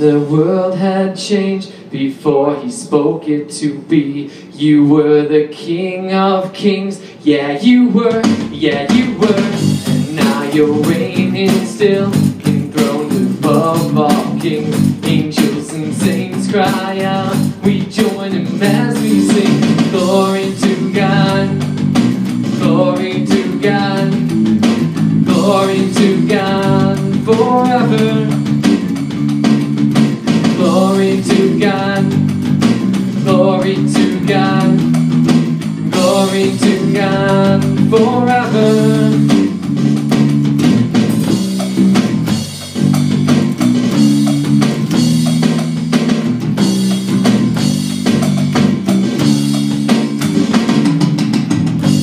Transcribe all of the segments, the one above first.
the world had changed before he spoke it to be. You were the King of Kings, yeah, you were, yeah, you were. And now you're reigning still, enthroned above all kings. Angels and saints cry out, we join him as we sing. Glory to God, glory to God, glory to God forever. Glory to God forever.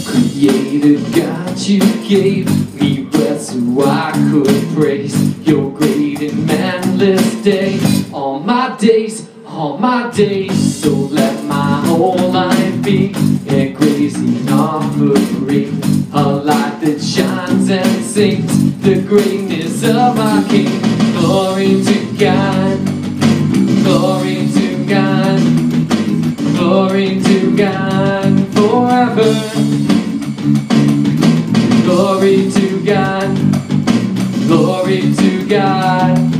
Creator God, you gave me breath so I could praise your great and manless day. All my days, all my days, so let my whole life be sings the greatness of our King. Glory to God, glory to God, glory to God forever. Glory to God, glory to God,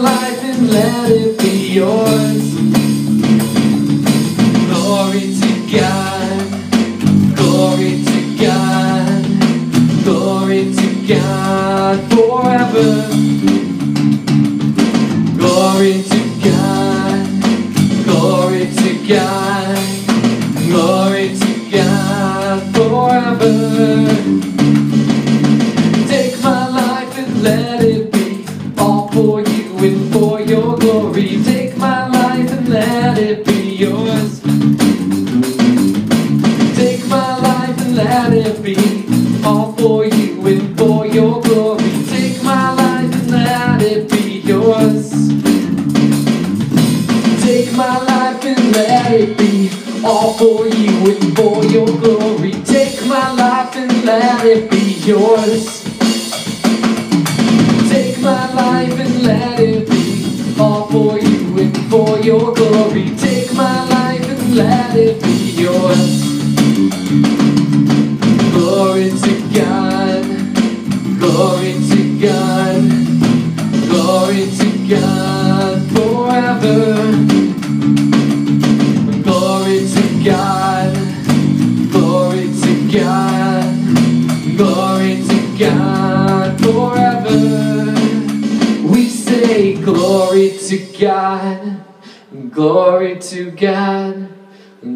life and let it be yours. Glory to God, glory to God, glory to God forever. Glory to God, glory to God, your glory. Take my life and let it be yours. Take my life and let it be all for you and for your glory. Take my life and let it be yours. Take my life and let it be all for you and for your glory. Take my life and let it be yours. Take my life and let it be all for you and for your glory. Take my life and let it be yours. Glory to God, glory to God, glory to God forever. Glory to God, glory to God, glory to God glory to God, glory to God,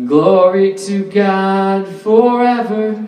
glory to God forever.